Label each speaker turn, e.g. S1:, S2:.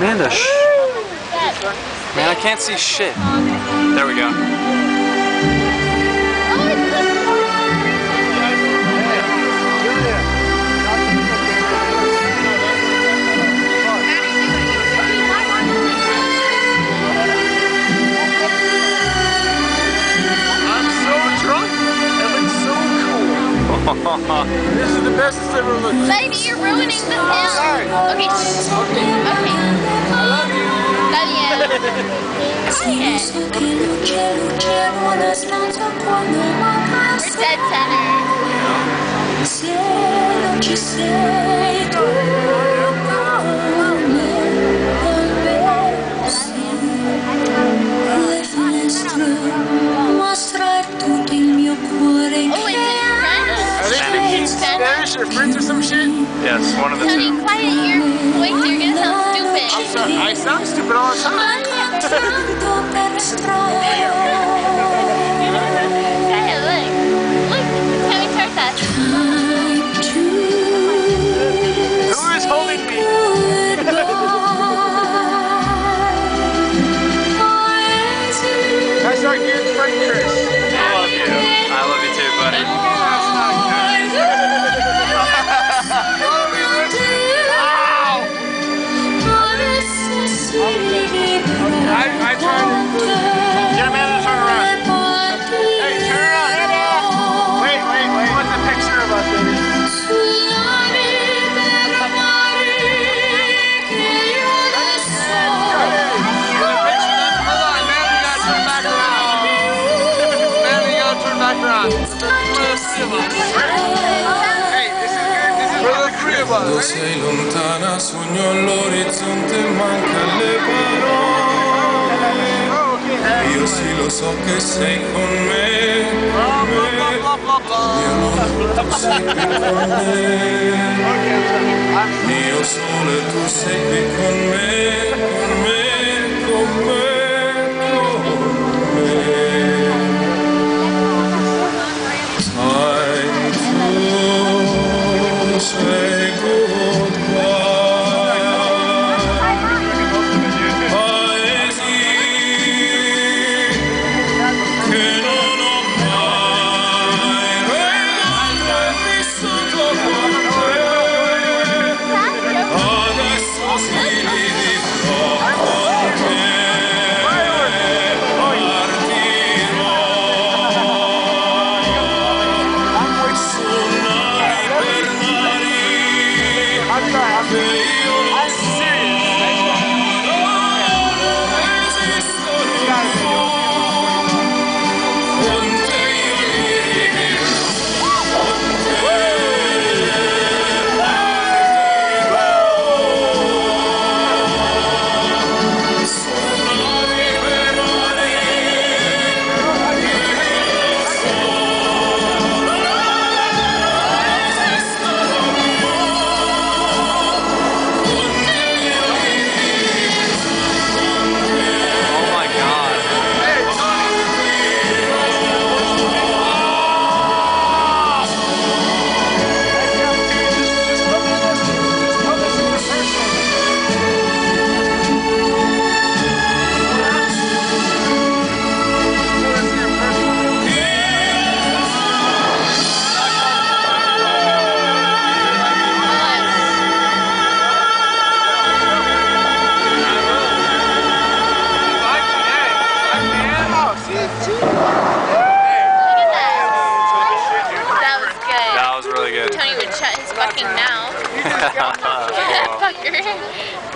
S1: Amanda, shh. Man, I can't see shit. There we go.
S2: I'm so drunk. It looks so cool. this is the best it's ever looked.
S3: Lady, you're ruining the film.
S2: Sorry.
S3: Okay, okay.
S2: Are they speaking Spanish or French or some shit?
S1: Yes, one of the
S3: Tony,
S1: two.
S3: quiet your voice. You're gonna sound
S2: I'm sorry. I sound stupid all the time. Of
S4: Quando sei lontana sogno all'orizzonte manca le parole. Io sì lo so che sei con me
S2: Blah, blah, blah, blah, blah, blah.
S4: Io non tu sei qui con me Mio sole tu sei qui con me Time to say
S3: Fucker.